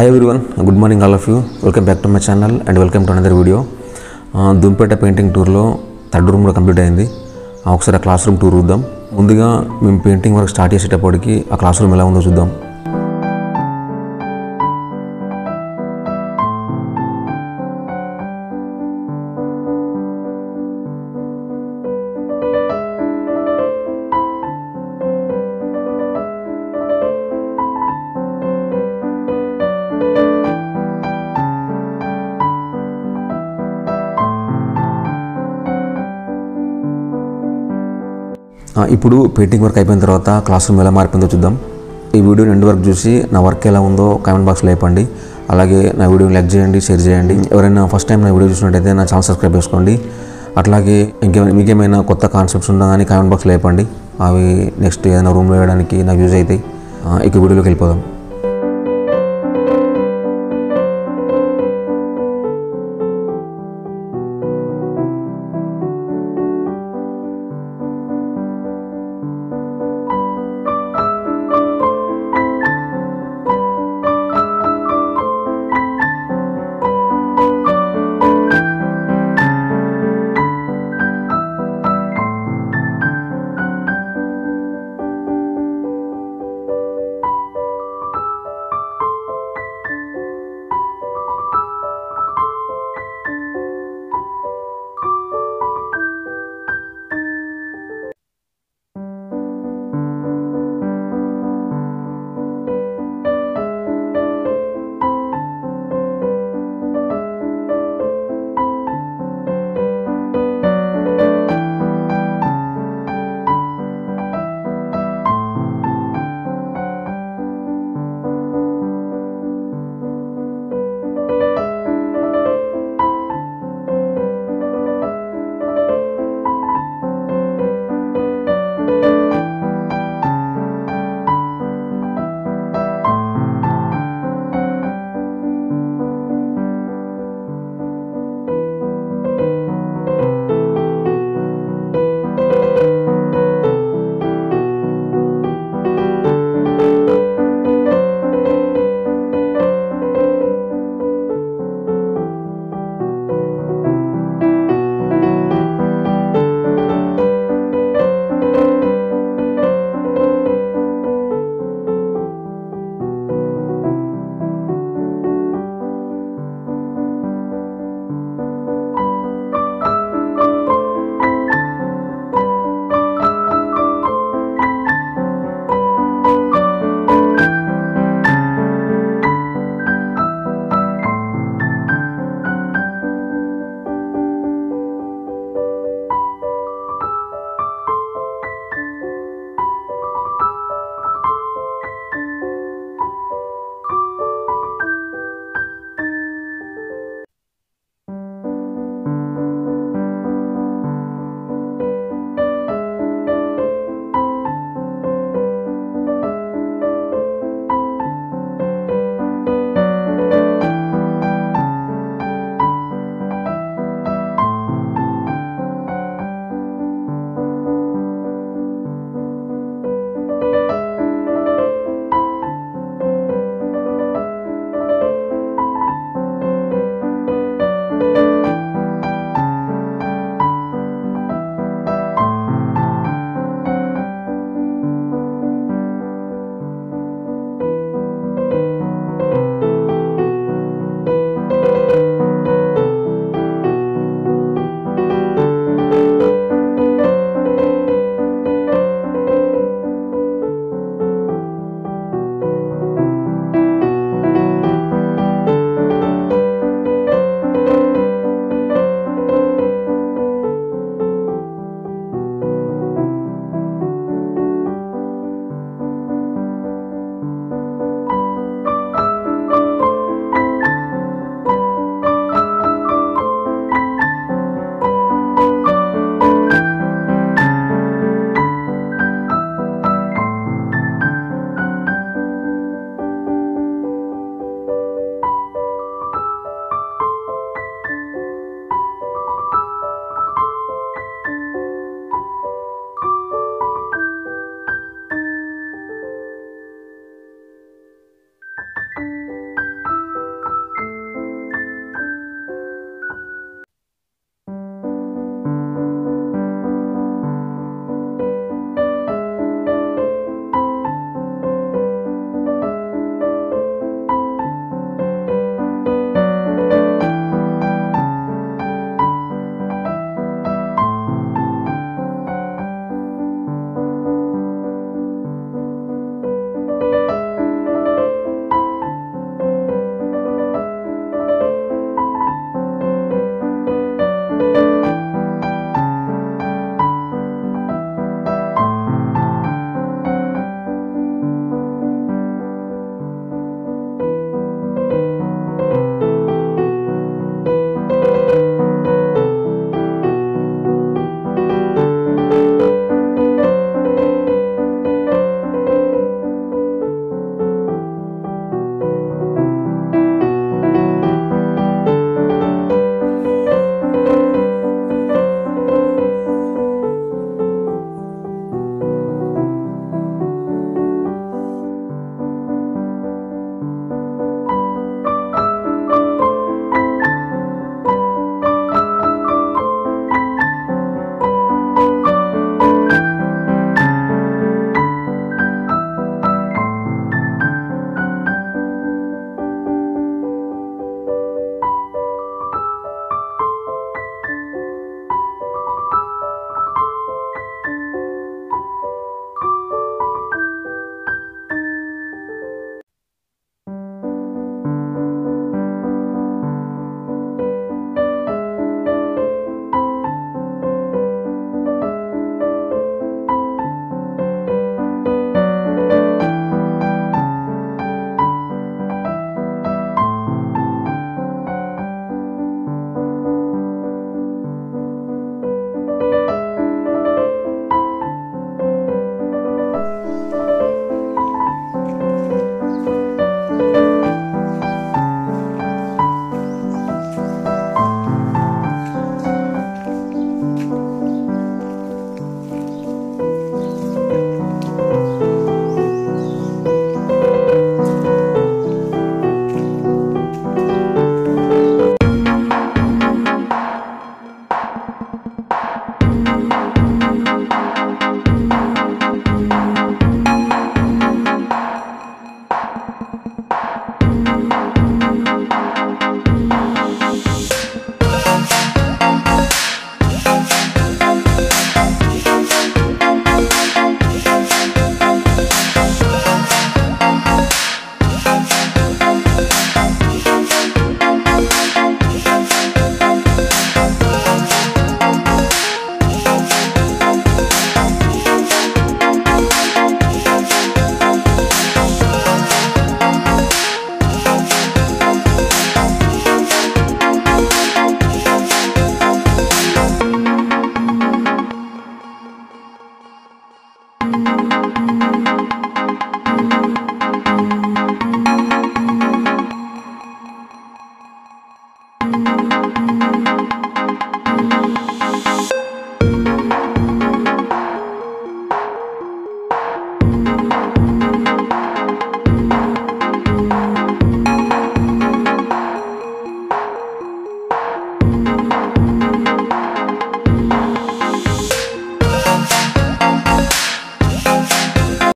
Hi everyone good morning all of you welcome back to my channel and welcome to another video Dumpeta painting టూర్లో third room కూడా complete అయింది. ఒకసారి ఆ class room tour చూద్దాం. ముందుగా మేము painting work start చేసేటప్పటికి ఆ క్లాస్ రూమ్ ఎలా ఉందో చూద్దాం. ఇప్పుడు పెయింటింగ్ వర్క్ అయిపోయిన తర్వాత క్లాస్ రూమ్ ఎలా మారిపోయిందో చూద్దాం. ఈ వీడియో ఎండ్ వరకు చూసి నా వర్క్ ఎలా ఉందో కామెంట్ బాక్స్లో లేపండి. అలాగే నా వీడియోని లైక్ చేయండి షేర్ చేయండి. ఎవరైనా ఫస్ట్ టైం నా వీడియో చూసినట్టయితే నా ఛానల్ సబ్స్క్రైబ్ చేసుకోండి. అట్లాగే ఇంకేమైనా మీకేమైనా కొత్త కాన్సెప్ట్స్ ఉన్నా కానీ కామెంట్ బాక్స్లో లేపండి. అవి నెక్స్ట్ ఏదైనా రూమ్లో వేయడానికి నాకు యూజ్ అవుతాయి. ఇక వీడియోలోకి వెళ్ళిపోదాం.